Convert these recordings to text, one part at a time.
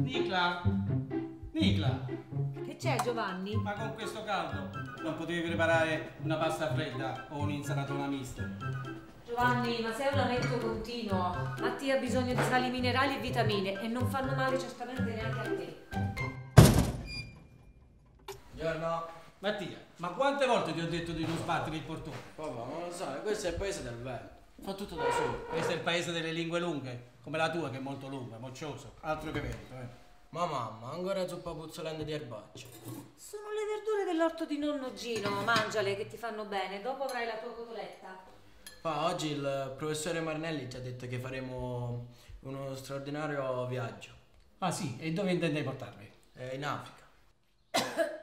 Nicla! Nicla! Che c'è Giovanni? Ma con questo caldo non potevi preparare una pasta fredda o un'insalatona mista? Giovanni, ma sei un lamento continuo. Mattia ha bisogno di sali minerali e vitamine e non fanno male certamente neanche a te. Buongiorno. Mattia, ma quante volte ti ho detto di non sbattere il portone? Papà, ma lo sai, questo è il paese del vento. Fa tutto da solo. Questo è il paese delle lingue lunghe, come la tua che è molto lunga, moccioso, altro che vento, eh. Ma mamma, ancora zuppa puzzolente di erbacce. Sono le verdure dell'orto di nonno Gino, mangiale che ti fanno bene, dopo avrai la tua cotoletta. Pa, oggi il professore Marinelli ci ha detto che faremo uno straordinario viaggio. Ah sì, e dove intendi portarmi? eh, in Africa.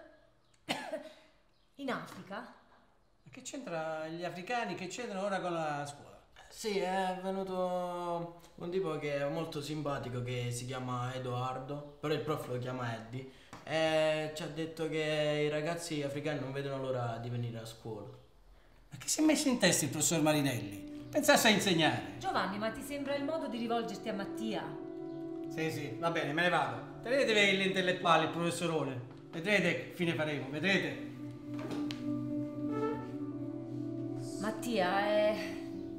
In Africa? Ma che c'entra gli africani, che c'entrano ora con la scuola? Sì, è venuto un tipo che è molto simpatico che si chiama Edoardo, però il prof lo chiama Eddie, e ci ha detto che i ragazzi africani non vedono l'ora di venire a scuola. Ma che si è messo in testa il professor Marinelli? Pensasse a insegnare. Giovanni, ma ti sembra il modo di rivolgerti a Mattia? Sì, sì, va bene, me ne vado. Tenetevi l'intellettuale, il professorone. Vedrete che fine faremo, vedrete. Mattia, eh,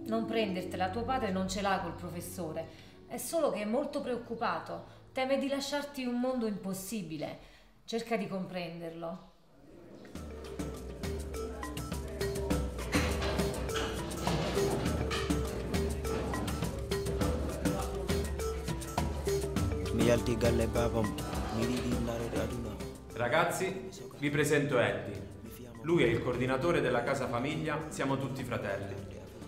non prendertela, tuo padre non ce l'ha col professore. È solo che è molto preoccupato. Teme di lasciarti un mondo impossibile. Cerca di comprenderlo. Ragazzi, vi presento Eddie. Lui è il coordinatore della casa famiglia Siamo tutti fratelli.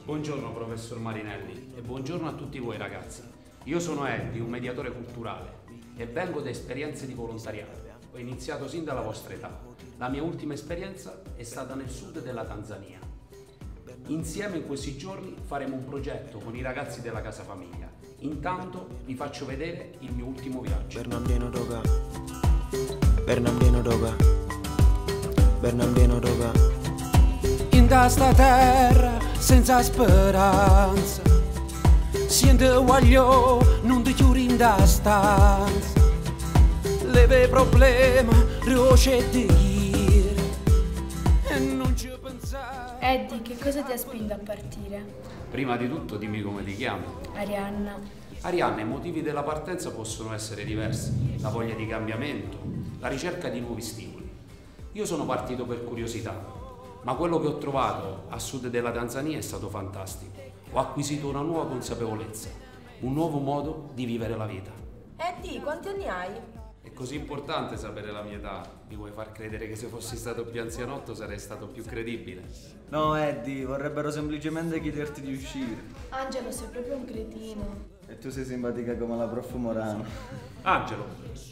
Buongiorno professor Marinelli e buongiorno a tutti voi ragazzi. Io sono Eddie, un mediatore culturale e vengo da esperienze di volontariato. Ho iniziato sin dalla vostra età. La mia ultima esperienza è stata nel sud della Tanzania. Insieme in questi giorni faremo un progetto con i ragazzi della casa famiglia. Intanto vi faccio vedere il mio ultimo viaggio. Bernamdeno doga in da sta terra senza speranza siente voglio non ti chiudi in da stanza leve problema riesce di dire e non ci pensare Eddie, che cosa ti ha spinto a partire? Prima di tutto dimmi come ti chiami. Arianna. Arianna, i motivi della partenza possono essere diversi. La voglia di cambiamento, la ricerca di nuovi stimoli. Io sono partito per curiosità, ma quello che ho trovato a sud della Tanzania è stato fantastico. Ho acquisito una nuova consapevolezza, un nuovo modo di vivere la vita. Eddie, quanti anni hai? È così importante sapere la mia età. Mi vuoi far credere che se fossi stato più anzianotto sarei stato più credibile? No, Eddie, vorrebbero semplicemente chiederti di uscire. Angelo, sei proprio un cretino. E tu sei simpatica come la prof Morano. Angelo,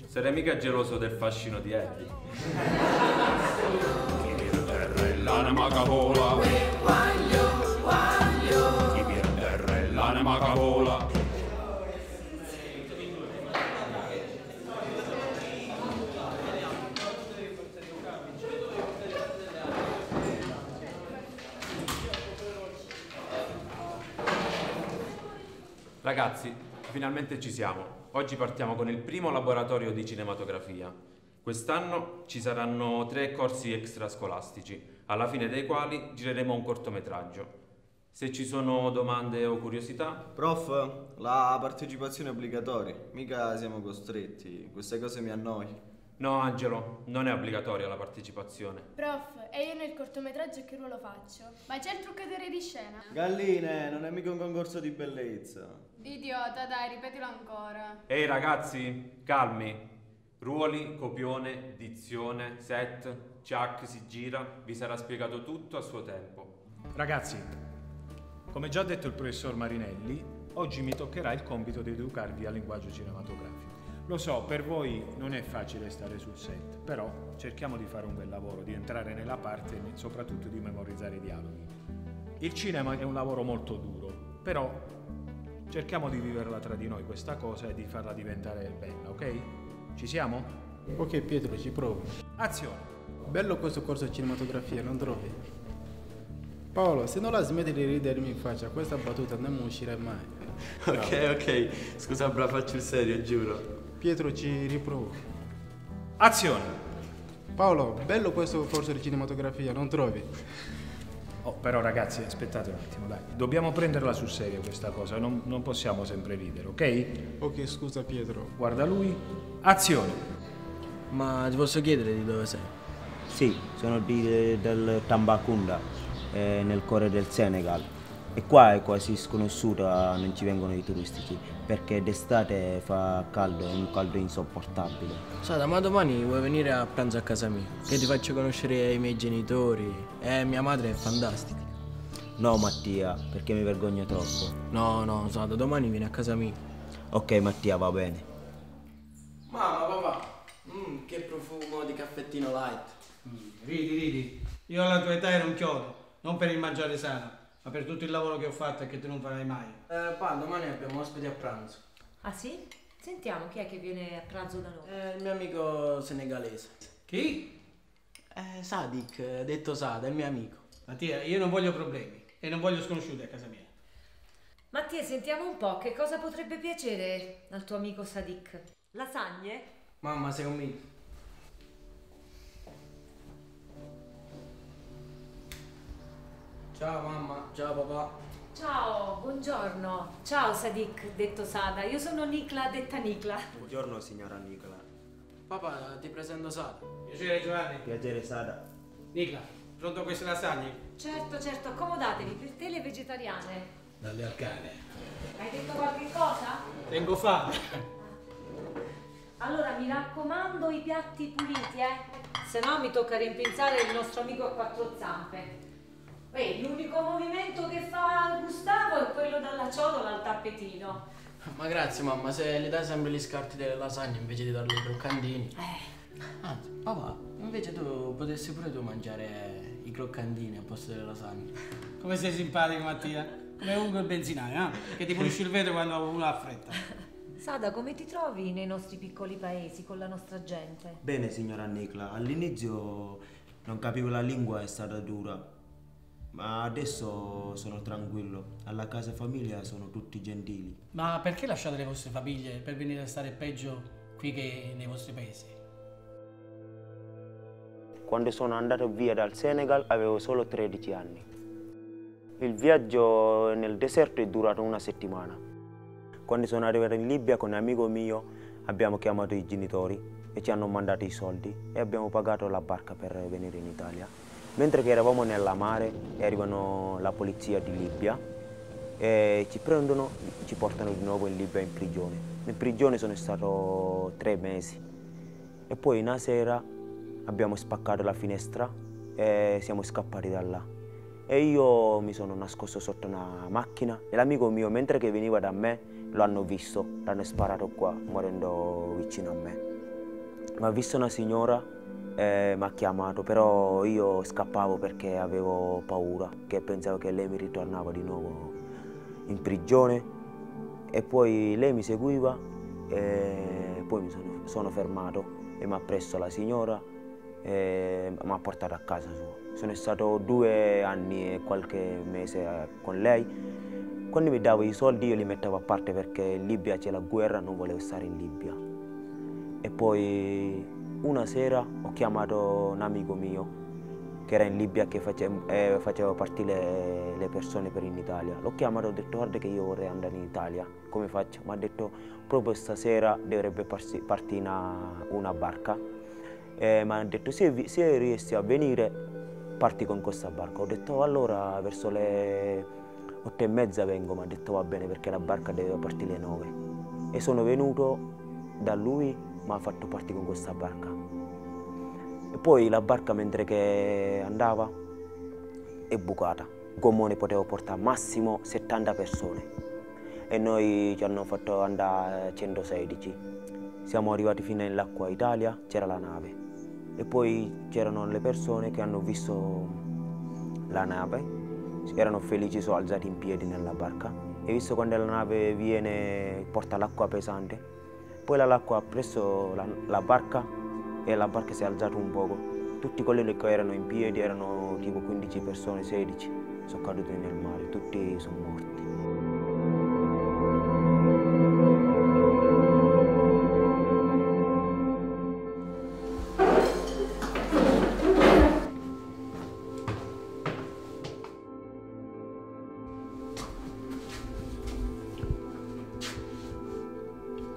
sarei mica geloso del fascino di Eddie. L'anima Chi viene a terra è l'anima capola Ragazzi, finalmente ci siamo. Oggi partiamo con il primo laboratorio di cinematografia. Quest'anno ci saranno tre corsi extrascolastici, alla fine dei quali gireremo un cortometraggio. Se ci sono domande o curiosità, Prof, la partecipazione è obbligatoria, mica siamo costretti, queste cose mi annoiano. No Angelo, non è obbligatoria la partecipazione. Prof, e io nel cortometraggio che ruolo faccio? Ma c'è il truccatore di scena? Galline, non è mica un concorso di bellezza. Idiota, dai, ripetilo ancora. Ehi ragazzi, calmi. Ruoli, copione, dizione, set, Chuck si gira, vi sarà spiegato tutto a suo tempo. Ragazzi, come già detto il professor Marinelli, oggi mi toccherà il compito di educarvi al linguaggio cinematografico. Lo so, per voi non è facile stare sul set, però cerchiamo di fare un bel lavoro, di entrare nella parte e soprattutto di memorizzare i dialoghi. Il cinema è un lavoro molto duro, però cerchiamo di viverla tra di noi questa cosa e di farla diventare bella, ok? Ci siamo? Ok Pietro, ci provo. Azione! Bello questo corso di cinematografia, non trovi? Paolo, se non la smetti di ridermi in faccia, questa battuta non mi uscirà mai. Ok, ok. Scusa, bra, faccio il serio, giuro. Pietro ci riprovo. Azione! Paolo, bello questo corso di cinematografia, non trovi? Oh, però ragazzi, aspettate un attimo, dai. Dobbiamo prenderla sul serio questa cosa, non, non possiamo sempre ridere, ok? Ok, scusa Pietro. Guarda lui. Azione! Ma ti posso chiedere di dove sei? Sì, sono di, del Tambacounda, eh, nel cuore del Senegal. E qua è quasi sconosciuta, non ci vengono i turistici, perché d'estate fa caldo, è un caldo insopportabile. Sada, ma domani vuoi venire a pranzo a casa mia? Che ti faccio conoscere i miei genitori. E mia madre è fantastica. No Mattia, perché mi vergogno troppo. No, no, Sada, domani vieni a casa mia. Ok Mattia, va bene. Mamma, papà, mm, che profumo di caffettino light. Ridi, ridi. Io alla tua età ero un chiodo, non per il mangiare sano, ma per tutto il lavoro che ho fatto e che tu non farai mai. Eh, pa, domani abbiamo ospiti a pranzo. Ah sì? Sentiamo chi è che viene a pranzo da noi. È il mio amico senegalese. Chi? Eh, Sadik, eh, detto Sada, è il mio amico. Mattia, io non voglio problemi e non voglio sconosciuti a casa mia. Mattia, sentiamo un po' che cosa potrebbe piacere al tuo amico Sadik. Lasagne? Mamma, sei un mito. Ciao mamma, ciao papà. Ciao, buongiorno. Ciao Sadik, detto Sada. Io sono Nicla, detta Nicla. Buongiorno signora Nicola. Papà, ti presento Sada. Piacere Giovanni. Piacere Sada. Nicla, pronto queste lasagne? Certo, certo, accomodatevi, per te le vegetariane. Dalle arcane. Hai detto qualche cosa? Tengo fame. Allora mi raccomando i piatti puliti, eh? Se no mi tocca rimpinzare il nostro amico a quattro zampe. Beh, l'unico movimento che fa Gustavo è quello dalla ciotola al tappetino. Ma grazie mamma, se le dai sempre gli scarti delle lasagne invece di darle i croccantini. Eh. Anzi, papà, invece tu potessi pure tu mangiare i croccantini al posto delle lasagne. Come sei simpatico Mattia? Come Ugo il benzinaio, eh? Che ti pulisce il vetro quando uno ha fretta. Sada, come ti trovi nei nostri piccoli paesi con la nostra gente? Bene signora Nicola, all'inizio non capivo la lingua, è stata dura, ma adesso sono tranquillo. Alla casa famiglia sono tutti gentili. Ma perché lasciate le vostre famiglie per venire a stare peggio qui che nei vostri paesi? Quando sono andato via dal Senegal avevo solo 13 anni. Il viaggio nel deserto è durato una settimana. Quando sono arrivato in Libia con un amico mio abbiamo chiamato i genitori e ci hanno mandato i soldi e abbiamo pagato la barca per venire in Italia. Mentre che eravamo nella mare e arrivano la polizia di Libia e ci prendono, ci portano di nuovo in Libia in prigione. In prigione sono stato tre mesi e poi una sera abbiamo spaccato la finestra e siamo scappati da là. E io mi sono nascosto sotto una macchina e l'amico mio, mentre che veniva da me, lo hanno visto, l'hanno sparato qua, morendo vicino a me. Ma ha visto una signora e mi ha chiamato, però io scappavo perché avevo paura, che pensavo che lei mi ritornava di nuovo in prigione. E poi lei mi seguiva e poi mi sono, sono fermato e mi ha preso la signora e mi ha portato a casa sua. Sono stato due anni e qualche mese con lei. Quando mi davo i soldi io li mettevo a parte perché in Libia c'è la guerra, non volevo stare in Libia. E poi una sera ho chiamato un amico mio che era in Libia che face, eh, faceva partire le persone per in Italia. L'ho chiamato e ho detto guarda che io vorrei andare in Italia, come faccio? Mi ha detto proprio stasera dovrebbe partire una, una barca. E mi ha detto se, se riesci a venire parti con questa barca. Ho detto allora verso le otto e mezza vengo, mi ha detto va bene perché la barca deve partire alle nove. E sono venuto da lui, mi ha fatto partire con questa barca. E poi la barca mentre che andava è bucata. Il gommone poteva portare massimo 70 persone e noi ci hanno fatto andare 116. Siamo arrivati fino all'acqua Italia, c'era la nave e poi c'erano le persone che hanno visto la nave, erano felici, sono alzati in piedi nella barca e visto quando la nave viene, porta l'acqua pesante, poi l'acqua ha preso la, la barca e la barca si è alzata un poco. Tutti quelli che erano in piedi erano tipo 15 persone, 16 sono caduti nel mare, tutti sono morti.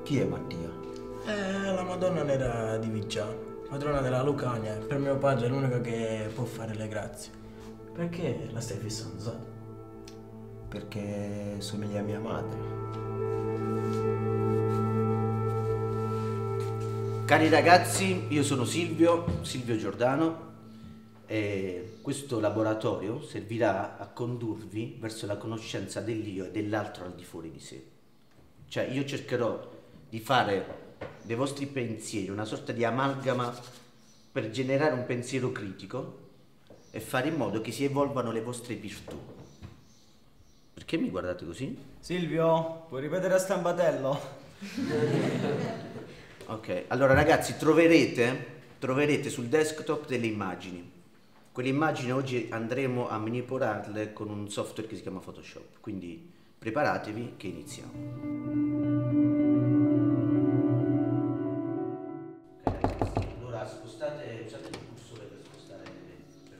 Chi è Mattia? Eh, la Madonna nera di Viggiano, padrona della Lucania, per mio padre è l'unica che può fare le grazie. Perché la stai fissando, sa? Perché somiglia a mia madre. Cari ragazzi, io sono Silvio, Silvio Giordano e questo laboratorio servirà a condurvi verso la conoscenza dell'io e dell'altro al di fuori di sé. Cioè io cercherò di fare dei vostri pensieri una sorta di amalgama per generare un pensiero critico e fare in modo che si evolvano le vostre virtù. Perché mi guardate così? Silvio, puoi ripetere a stampatello? Ok, allora ragazzi troverete, troverete sul desktop delle immagini. Quelle immagini oggi andremo a manipolarle con un software che si chiama Photoshop, quindi preparatevi che iniziamo.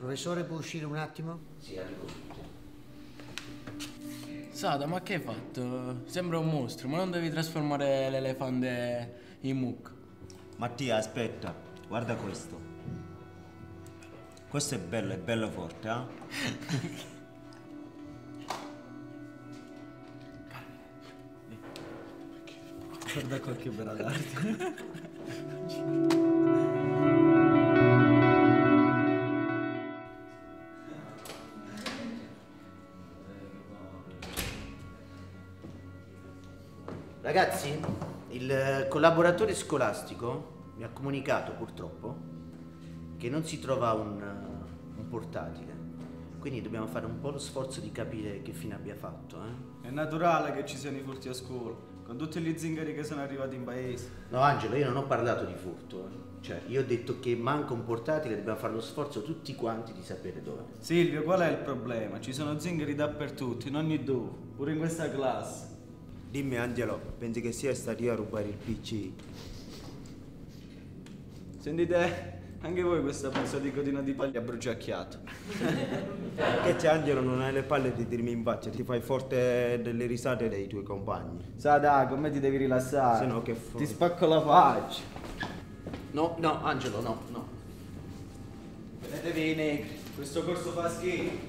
Professore, può uscire un attimo? Sì, arrivo subito. Sada, ma che hai fatto? Sembra un mostro, ma non devi trasformare l'elefante in mucca. Mattia, aspetta, guarda questo. Questo è bello, è bello forte, eh? Guarda qua che bella d'arte. collaboratore scolastico mi ha comunicato purtroppo che non si trova un, un portatile. Quindi dobbiamo fare un po' lo sforzo di capire che fine abbia fatto. Eh? È naturale che ci siano i furti a scuola, con tutti gli zingari che sono arrivati in paese. No, Angelo, io non ho parlato di furto. eh. Cioè, io ho detto che manca un portatile, dobbiamo fare lo sforzo tutti quanti di sapere dove. Silvio, qual è il problema? Ci sono zingari dappertutto, in ogni dove, pure in questa classe. Dimmi Angelo, pensi che sia stato io a rubare il PC? Sentite, anche voi questa puzza di codina di paglia bruciacchiato. Che c'è Angelo, non hai le palle di dirmi in faccia, ti fai forte delle risate dei tuoi compagni. Sa dai, con me ti devi rilassare. Se no che fa? Ti spacco la faccia. No, no, Angelo, no, no. Vedetevi i negri, questo corso fa schifo.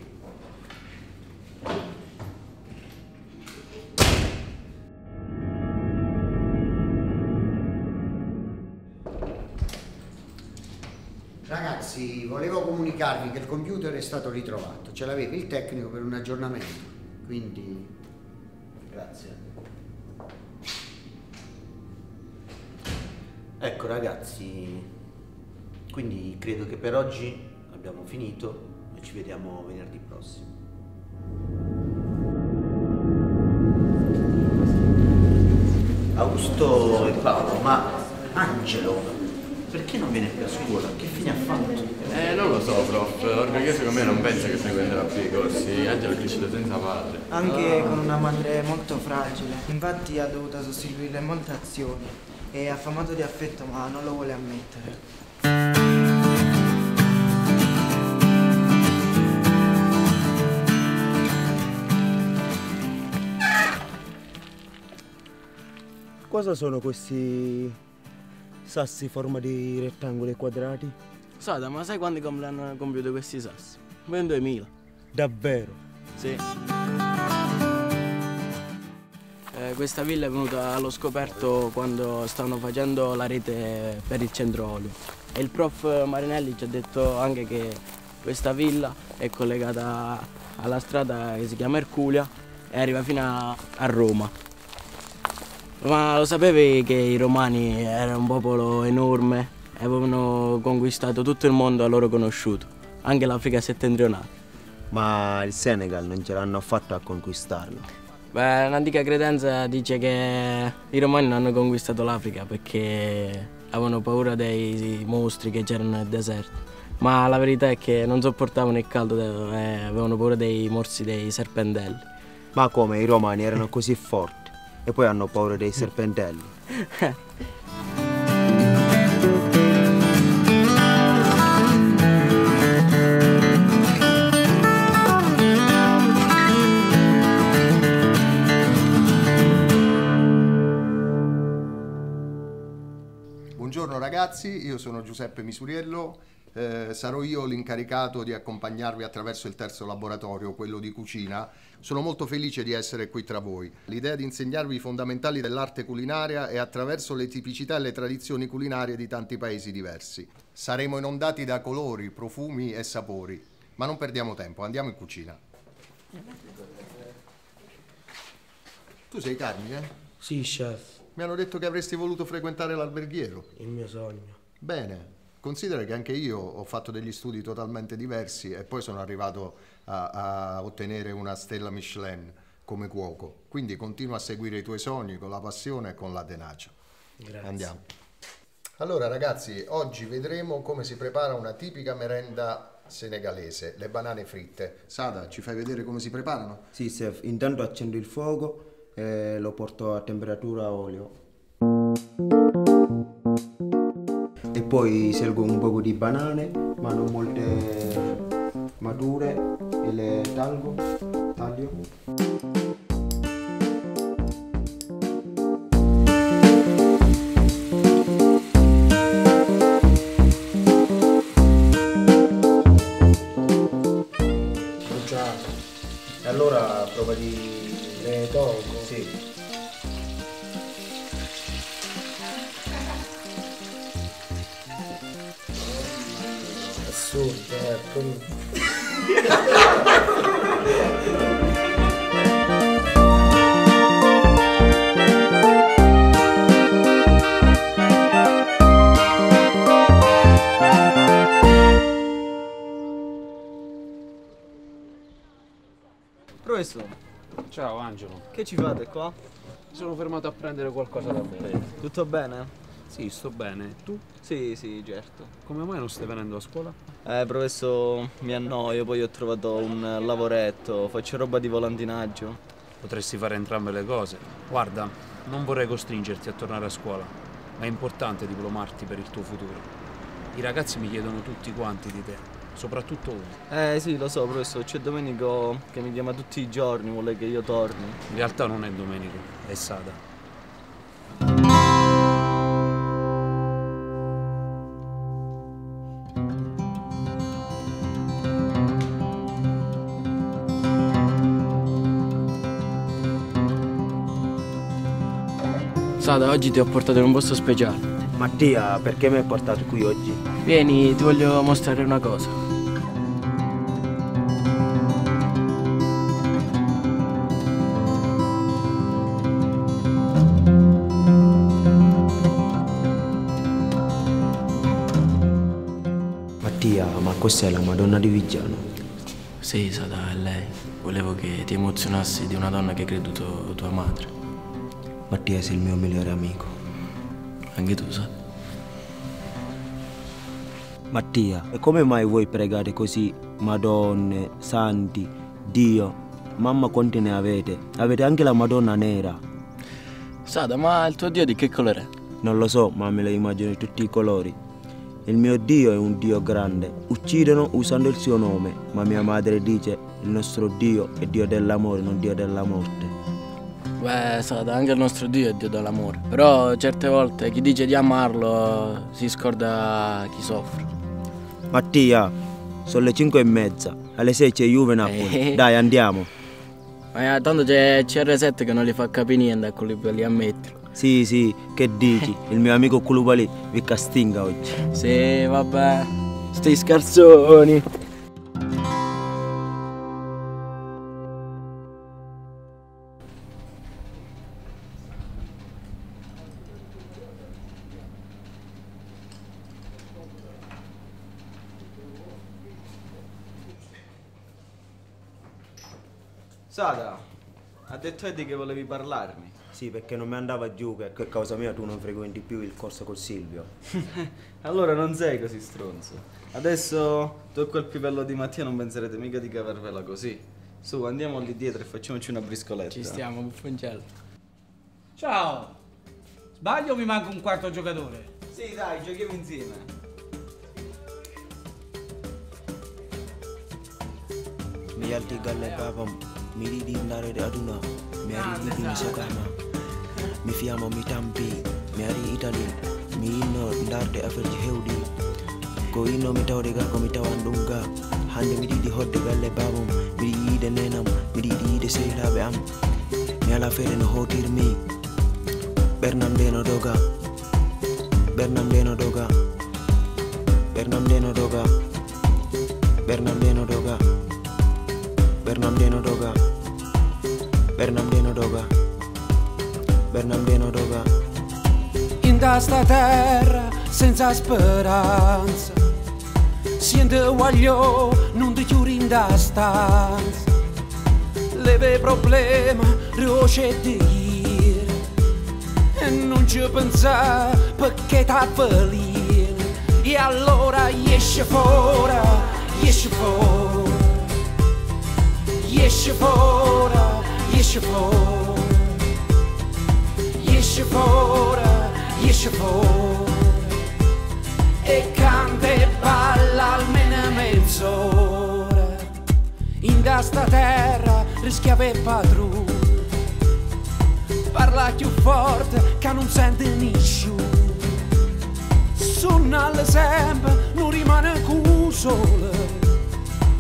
Ragazzi, volevo comunicarvi che il computer è stato ritrovato. Ce l'aveva il tecnico per un aggiornamento. Quindi Grazie. Ecco ragazzi, quindi credo che per oggi abbiamo finito e ci vediamo venerdì prossimo. Augusto e Paolo, ma Angelo, perché non viene più a scuola? Che fine ha fatto? Eh, non lo so, prof. Ormai secondo me non pensa che frequenterà più i corsi. Angelo è cresciuto senza padre. Anche con una madre molto fragile. Infatti ha dovuto sostituire molte azioni. È affamato di affetto ma non lo vuole ammettere. Cosa sono questi sassi in forma di rettangoli quadrati? Sada, ma sai quanti compleanni hanno compiuto questi sassi? Ben 2000. Davvero? Sì. Eh, questa villa è venuta allo scoperto quando stavano facendo la rete per il centro olio. E il prof Marinelli ci ha detto anche che questa villa è collegata alla strada che si chiama Erculia e arriva fino a, a Roma. Ma lo sapevi che i romani erano un popolo enorme e avevano conquistato tutto il mondo a loro conosciuto, anche l'Africa settentrionale? Ma il Senegal non ce l'hanno fatto a conquistarlo. Beh, un'antica credenza dice che i romani non hanno conquistato l'Africa perché avevano paura dei mostri che c'erano nel deserto. ma la verità è che non sopportavano il caldo e avevano paura dei morsi dei serpentelli. Ma come i romani erano così forti e poi hanno paura dei serpentelli? Buongiorno ragazzi, io sono Giuseppe Misuriello, eh, sarò io l'incaricato di accompagnarvi attraverso il terzo laboratorio, quello di cucina. Sono molto felice di essere qui tra voi. L'idea di insegnarvi i fondamentali dell'arte culinaria è attraverso le tipicità e le tradizioni culinarie di tanti paesi diversi. Saremo inondati da colori, profumi e sapori, ma non perdiamo tempo, andiamo in cucina. Tu sei Carmine? Sì, chef. Mi hanno detto che avresti voluto frequentare l'alberghiero. Il mio sogno. Bene, considera che anche io ho fatto degli studi totalmente diversi e poi sono arrivato a, a ottenere una stella Michelin come cuoco. Quindi continua a seguire i tuoi sogni con la passione e con la tenacia. Grazie. Andiamo. Allora ragazzi, oggi vedremo come si prepara una tipica merenda senegalese, le banane fritte. Sada, ci fai vedere come si preparano? Sì, chef, intanto accendo il fuoco e lo porto a temperatura a olio. Poi selgo un poco di banane, ma non molte mature, e le talgo, taglio. Assurdo, eh. poi- Professore, Ciao Angelo, che ci fate qua? mi sono fermato a prendere qualcosa da bere. Tutto bene? Sì, sto bene. Tu? Sì, sì, certo. Come mai non stai venendo a scuola? Eh, professore, mi annoio, poi ho trovato un lavoretto, faccio roba di volantinaggio. Potresti fare entrambe le cose. Guarda, non vorrei costringerti a tornare a scuola, ma è importante diplomarti per il tuo futuro. I ragazzi mi chiedono tutti quanti di te, soprattutto uno. Eh sì, lo so, professore, c'è Domenico che mi chiama tutti i giorni, vuole che io torni. In realtà non è Domenico, è Sada. Sada, oggi ti ho portato in un posto speciale. Mattia, perché mi hai portato qui oggi? Vieni, ti voglio mostrare una cosa. Mattia, ma questa è la Madonna di Vigiano. Sì, Sada, è lei. Volevo che ti emozionassi di una donna che hai creduto tua madre. Mattia sei il mio migliore amico. Anche tu, Sada. Mattia, come mai vuoi pregare così Madonne, Santi, Dio? Mamma quanti ne avete? Avete anche la Madonna nera. Sada, ma il tuo Dio di che colore è? Non lo so, ma me lo immagino di tutti i colori. Il mio Dio è un Dio grande. Uccidono usando il suo nome, ma mia madre dice il nostro Dio è Dio dell'amore, non Dio della morte. Beh, Sada, anche il nostro Dio è Dio dell'amore. Però certe volte chi dice di amarlo si scorda chi soffre. Mattia, sono le 5 e mezza. Alle 6 c'è Juve Napoli. Eh. Dai, andiamo. Ma eh, tanto c'è CR7 che non li fa capire niente a quelli lì, ammettilo. Sì, sì, che dici? Il mio amico Culupali vi castinga oggi. Sì, vabbè. Sti scarzoni. Sada, ha detto Eddie che volevi parlarmi. Sì, perché non mi andava giù che a causa mia tu non frequenti più il corso col Silvio. allora non sei così stronzo. Adesso tu e quel pivello di Mattia non penserete mica di cavarvela così. Su, andiamo lì dietro e facciamoci una briscoletta. Ci stiamo, buffoncello. Ciao! Sbaglio o mi manca un quarto giocatore? Sì, dai, giochiamo insieme. Mi yalti galle babam, Ah, mi ridi andare aduna, mi arrivi mi sokama. Mi fiyama mi tampi, mi ari Italy, mi inno ndarde affaire hewɗi. Ko inno mi tawde ga ko mi tawan ɗum ga. Hande mi yiɗi hodde galle babam, miɗi yiide nenam, miɗi yiɗi yiide sehilaɓe am. Mi ala feere no hotirmi, ɓernam nde no doga, ɓernam nde no doga, ɓernam nde no doga, ɓernam nde no doga. Bernardino Doga Bernardino Doga Bernardino Doga In da sta terra senza speranza. Siente guaglio, non ti chiudi in da stanza Leve problema, riesce di dire E non ci pensa perché t'ha felice E allora esce fuori, esce fuori esce fuori, fuori, esce fuori e canta e balla almeno mezz'ora. In questa terra rischia per padrone, parla più forte che non sente nessuno. Suonale sempre, non rimane con sole,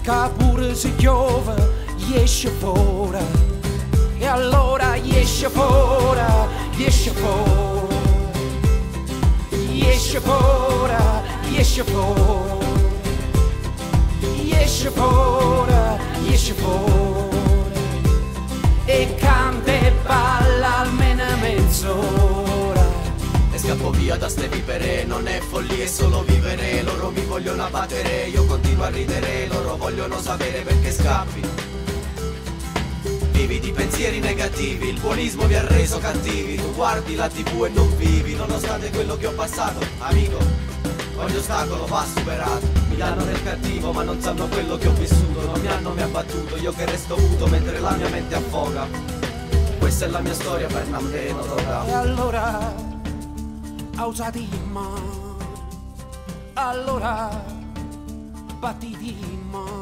che pure si piove esce fuori e allora esce fuori, esce fuori, esce fuori, esce fuori, esce fuori, esce fuori. E canta e balla almeno mezz'ora. E scappo via da ste vipere, non è follia, è solo vivere. Loro mi vogliono abbattere, io continuo a ridere. Loro vogliono sapere perché scappi Vivi di pensieri negativi, il buonismo vi ha reso cattivi. Tu guardi la tv e non vivi, nonostante quello che ho passato. Amico, ogni ostacolo va superato. Mi danno del cattivo ma non sanno quello che ho vissuto. Non mi hanno mai abbattuto, io che resto muto mentre la mia mente affoga. Questa è la mia storia per Nambeno Doga E allora, alzati in mano, allora, battiti in mano.